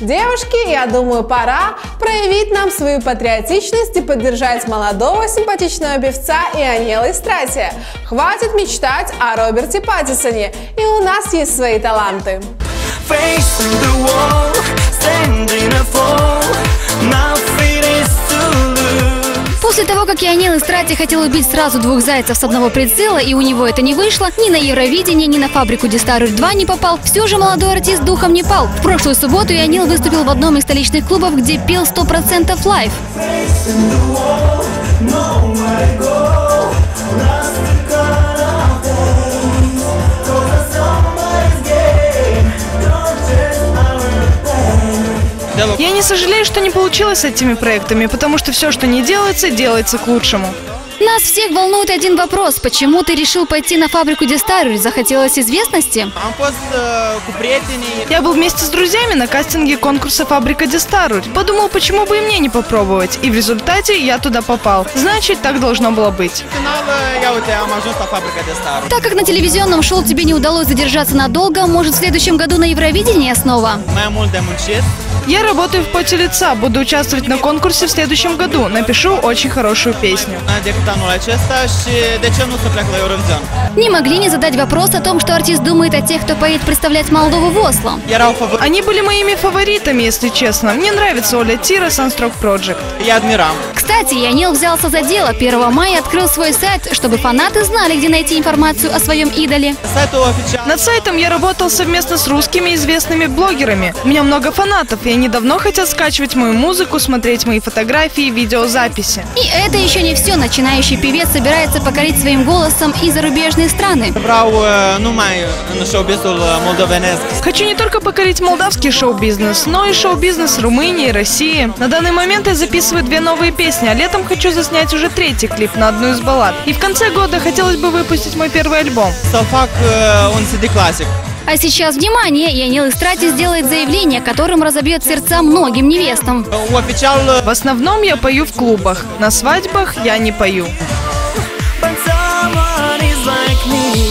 Девушки, я думаю, пора проявить нам свою патриотичность и поддержать молодого симпатичного певца Ионела Истратия. Хватит мечтать о Роберте Паттисоне, и у нас есть свои таланты. Facing the wall, standing После того, как Ионел Истрати хотел убить сразу двух зайцев с одного прицела, и у него это не вышло, ни на Евровидение, ни на фабрику de staruri 2 не попал, все же молодой артист духом не пал. В прошлую субботу Ионел выступил в одном из столичных клубов, где пел 100% live. Facing the wall, Я не сожалею, что не получилось с этими проектами, потому что все, что не делается, делается к лучшему. Нас всех волнует один вопрос. Почему ты решил пойти на фабрику Дистаруль? Захотелось известности? Я был вместе с друзьями на кастинге конкурса «Фабрика Дистаруль». Подумал, почему бы и мне не попробовать. И в результате я туда попал. Значит, так должно было быть. Так как на телевизионном шоу тебе не удалось задержаться надолго, может в следующем году на Евровидении снова? Я работаю в поте лица, буду участвовать на конкурсе в следующем году. Напишу очень хорошую песню. Anul acesta și de ce nu să plec la Eurovision? Не могли не задать вопрос о том, что артист думает о тех, кто поедет представлять Молдову в Осло. Они были моими фаворитами, если честно. Мне нравится Оля Тира, Sunstroke Project. îi admiram. Кстати, Янил взялся за дело. 1 мая открыл свой сайт, чтобы фанаты знали, где найти информацию о своем идоле. Над сайтом я работал совместно с русскими известными блогерами. У меня много фанатов, и они давно хотят скачивать мою музыку, смотреть мои фотографии, видеозаписи. И это еще не все. Начинающий певец собирается покорить своим голосом и зарубежные страны. showbizul uh, moldovenesc. Хочу не только покорить молдавский шоу-бизнес, но и шоу-бизнес Румынии России. На данный момент я записываю две новые песни, а летом хочу заснять уже третий клип на одну из баллад. И в конце года хотелось бы выпустить мой первый альбом. Să fac uh, un CD clasic. А сейчас, внимание, Янил Истрати сделает заявление, которым разобьет сердца многим невестам. Uh, В основном я пою в клубах, на свадьбах я не пою. But someone is like me.